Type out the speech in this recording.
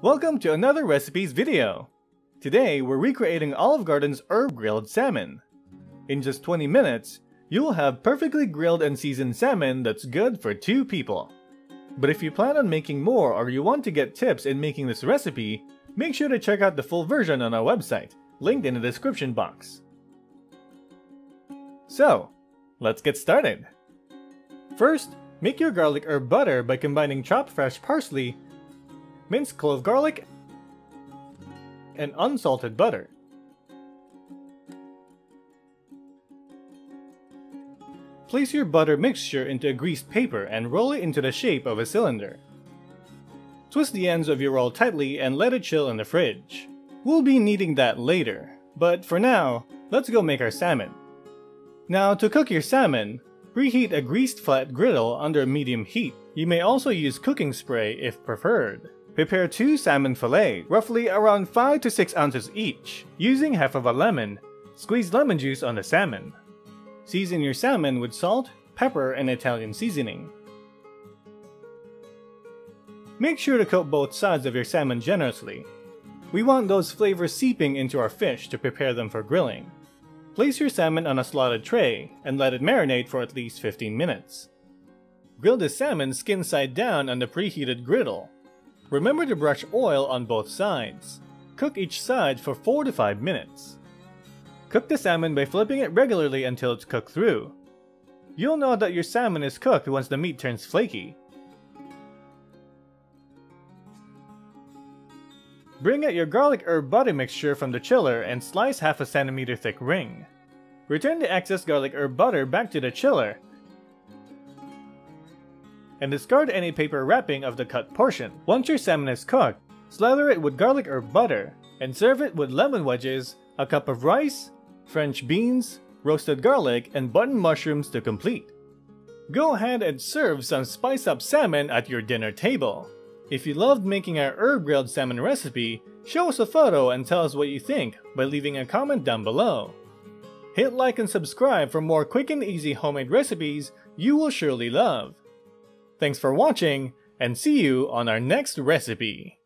Welcome to another recipes video! Today, we're recreating Olive Garden's herb grilled salmon. In just 20 minutes, you'll have perfectly grilled and seasoned salmon that's good for two people. But if you plan on making more or you want to get tips in making this recipe, make sure to check out the full version on our website, linked in the description box. So, let's get started! First, make your garlic herb butter by combining chopped fresh parsley minced clove garlic, and unsalted butter. Place your butter mixture into a greased paper and roll it into the shape of a cylinder. Twist the ends of your roll tightly and let it chill in the fridge. We'll be needing that later, but for now, let's go make our salmon. Now to cook your salmon, preheat a greased flat griddle under medium heat. You may also use cooking spray if preferred. Prepare two salmon fillet, roughly around 5 to 6 ounces each, using half of a lemon. Squeeze lemon juice on the salmon. Season your salmon with salt, pepper, and Italian seasoning. Make sure to coat both sides of your salmon generously. We want those flavors seeping into our fish to prepare them for grilling. Place your salmon on a slotted tray and let it marinate for at least 15 minutes. Grill the salmon skin side down on the preheated griddle. Remember to brush oil on both sides. Cook each side for 4 to 5 minutes. Cook the salmon by flipping it regularly until it's cooked through. You'll know that your salmon is cooked once the meat turns flaky. Bring out your garlic herb butter mixture from the chiller and slice half a centimeter thick ring. Return the excess garlic herb butter back to the chiller and discard any paper wrapping of the cut portion. Once your salmon is cooked, slather it with garlic or butter, and serve it with lemon wedges, a cup of rice, French beans, roasted garlic, and button mushrooms to complete. Go ahead and serve some spice up salmon at your dinner table. If you loved making our herb grilled salmon recipe, show us a photo and tell us what you think by leaving a comment down below. Hit like and subscribe for more quick and easy homemade recipes you will surely love. Thanks for watching, and see you on our next recipe.